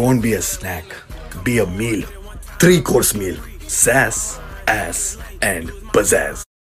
Don't be a snack. Be a meal. Three course meal. Sass, ass, and pizzazz.